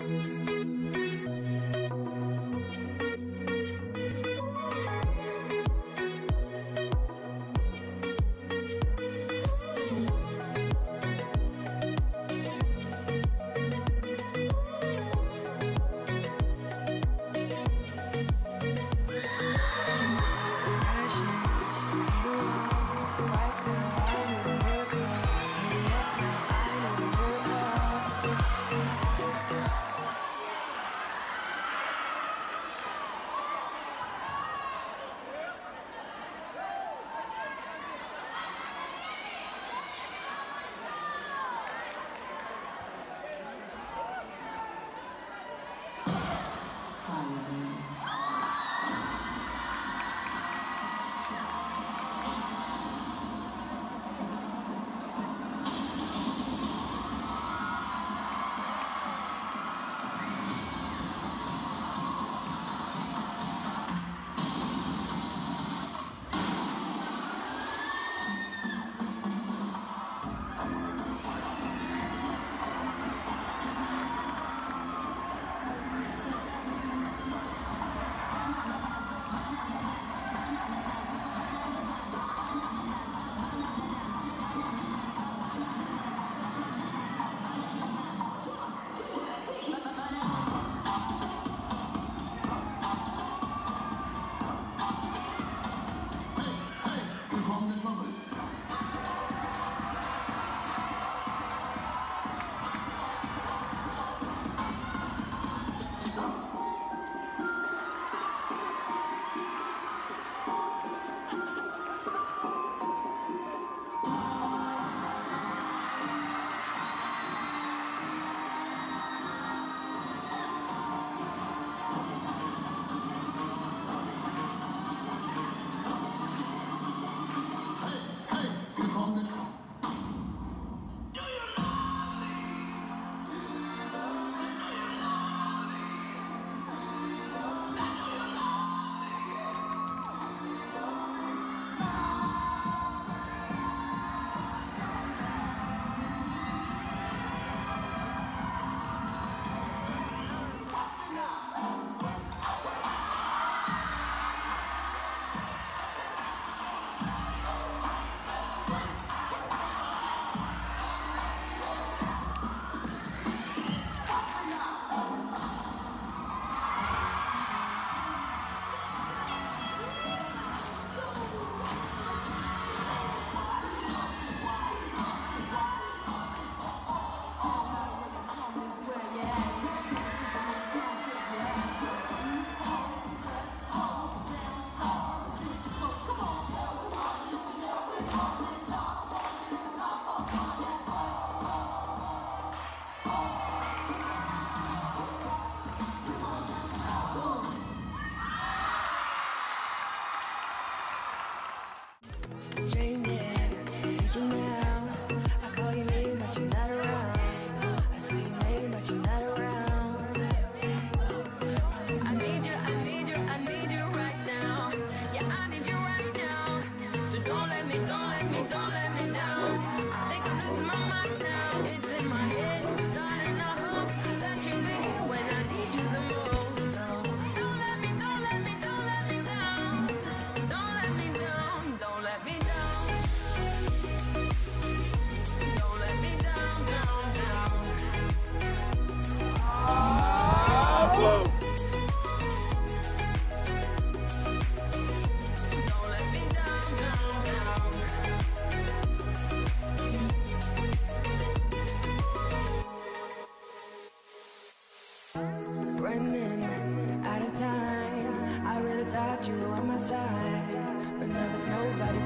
Well, first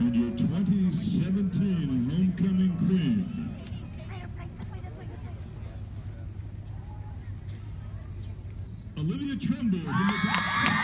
and your 2017 homecoming queen. Olivia Tremble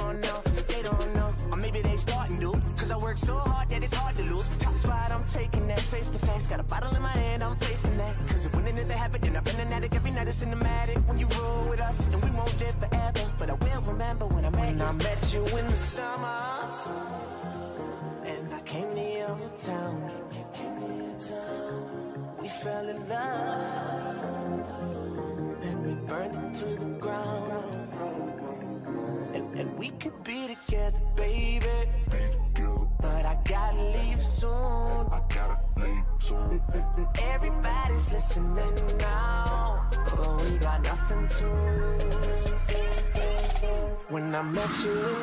song I put my pen on now, they don't know. Or maybe they starting to. Cause I work so hard that it's hard to lose. Top spot, I'm taking that face to face. Got a bottle in my hand, I'm facing that. Cause if winning is a habit, then I've been an addict. Every night it's cinematic. When you roll with us, and we won't live forever. But I will remember when I met, when I met you in the summer. And I came to your town. We fell in love. We could be together, baby. But I gotta leave soon. I gotta leave soon. Everybody's listening now. But we got nothing to lose. When I met you